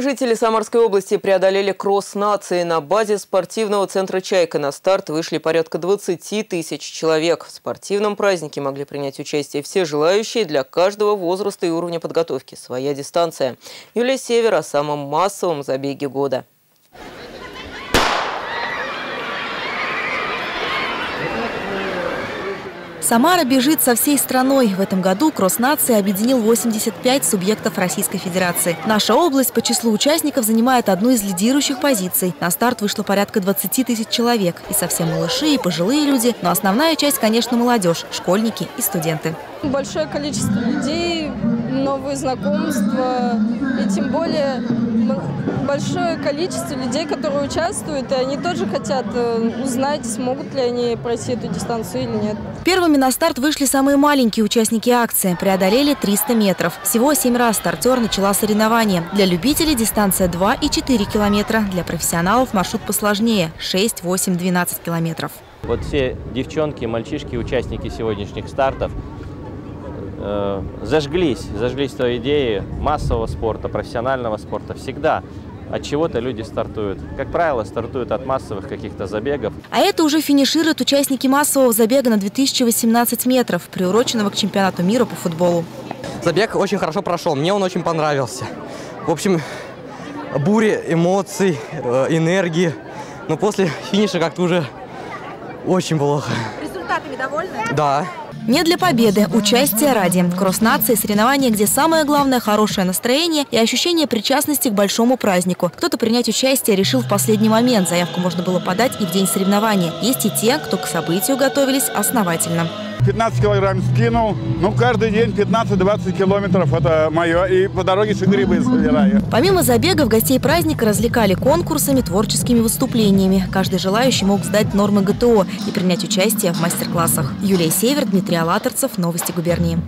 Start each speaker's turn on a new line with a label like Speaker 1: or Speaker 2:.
Speaker 1: Жители Самарской области преодолели кросс нации. На базе спортивного центра «Чайка» на старт вышли порядка 20 тысяч человек. В спортивном празднике могли принять участие все желающие для каждого возраста и уровня подготовки. Своя дистанция. Юлия Север о самом массовом забеге года.
Speaker 2: Самара бежит со всей страной. В этом году Кросс Нации объединил 85 субъектов Российской Федерации. Наша область по числу участников занимает одну из лидирующих позиций. На старт вышло порядка 20 тысяч человек. И совсем малыши, и пожилые люди. Но основная часть, конечно, молодежь, школьники и студенты.
Speaker 3: Большое количество людей, новые знакомства. И тем более большое количество людей, которые участвуют, и они тоже хотят э, узнать, смогут ли они пройти эту дистанцию или нет.
Speaker 2: Первыми на старт вышли самые маленькие участники акции. Преодолели 300 метров. Всего семь раз стартер начала соревнование. Для любителей дистанция 2 и 4 километра. Для профессионалов маршрут посложнее – 6, 8, 12 километров.
Speaker 4: Вот все девчонки, мальчишки, участники сегодняшних стартов э, зажглись, зажглись той идеей массового спорта, профессионального спорта. Всегда от чего-то люди стартуют. Как правило, стартуют от массовых каких-то забегов.
Speaker 2: А это уже финишируют участники массового забега на 2018 метров, приуроченного к чемпионату мира по футболу.
Speaker 5: Забег очень хорошо прошел, мне он очень понравился. В общем, буря эмоций, э, энергии. Но после финиша как-то уже очень плохо.
Speaker 2: Результатами довольны?
Speaker 5: Да.
Speaker 2: Не для победы, участие ради. Кросс-нации – соревнования, где самое главное – хорошее настроение и ощущение причастности к большому празднику. Кто-то принять участие решил в последний момент. Заявку можно было подать и в день соревнования. Есть и те, кто к событию готовились основательно.
Speaker 6: 15 килограмм скинул. Ну, каждый день 15-20 километров. Это мое. И по дороге все грибы собираю.
Speaker 2: Помимо забегов, гостей праздника развлекали конкурсами, творческими выступлениями. Каждый желающий мог сдать нормы ГТО и принять участие в мастер-классах. Юлия Север, Дмитрий Алаторцев. Новости губернии.